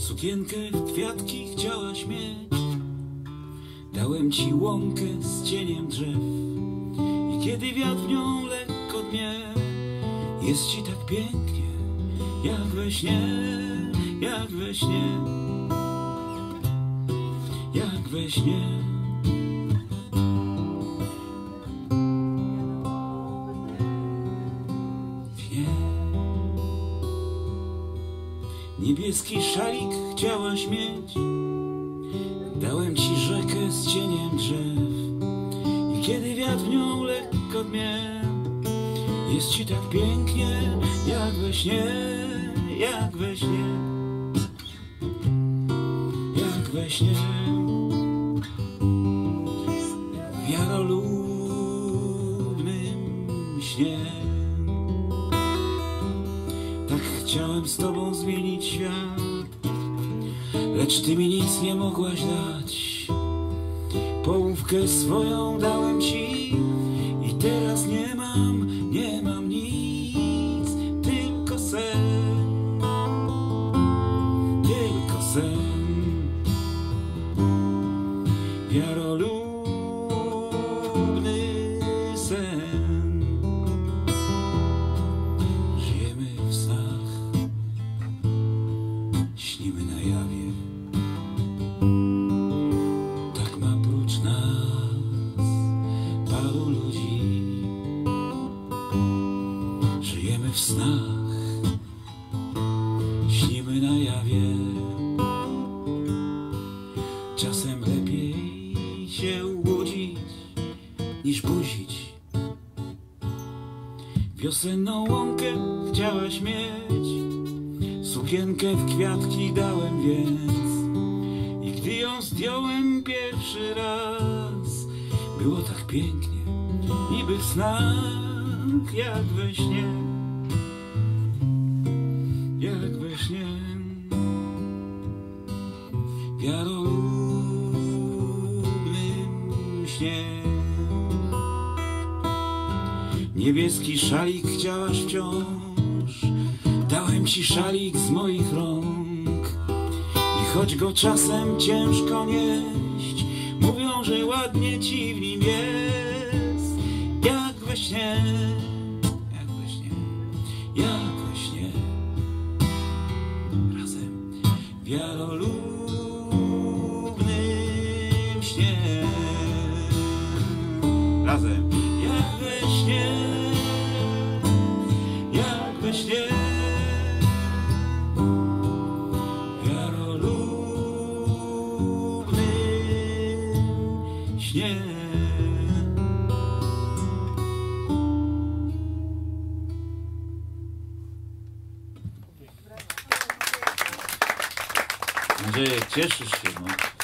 Sukienkę w kwiatki chciałaś mieć. Dałem ci łąkę z cieniem drzew. I kiedy wiatr w nią lekko dmie Jest ci tak pięknie Jak we śnie, jak we śnie. Jak we Śnie Niebieski szalik chciałaś mieć. Dałem ci rzekę z cieniem drzew. I kiedy wiatr w nią lekko dmie Jest ci tak pięknie jak we śnie Jak we śnie. Jak we śnie. W jarolubnym śnie chciałem z tobą zmienić świat Lecz ty mi nic nie mogłaś dać. Połówkę swoją dałem ci I teraz nie mam, nie mam nic Tylko sen. Tylko sen. Wiarolubny w snach. Śnimy na jawie. Czasem lepiej się łudzić niż buzić. Wiosenną łąkę chciałaś mieć Sukienkę w kwiatki dałem więc I gdy ją zdjąłem pierwszy raz Było tak pięknie, niby w snach Jak we śnie W jarolubnym śnie Niebieski szalik chciałaś wciąż. Dałem ci szalik z moich rąk. I choć go czasem ciężko nieść Mówią, że ładnie ci w nim jest. Jak we śnie Jak we śnie Jak we śnie. Razem. W Razem. Jak we śnie Jak we śnie. Śnie. Andrzejek, cieszysz się, no.